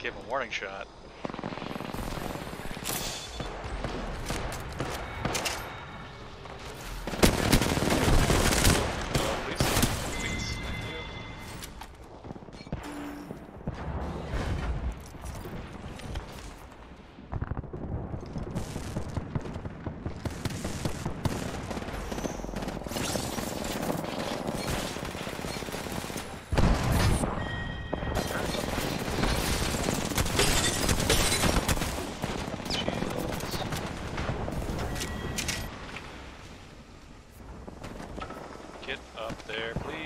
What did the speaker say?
give him a warning shot. Get up there, please.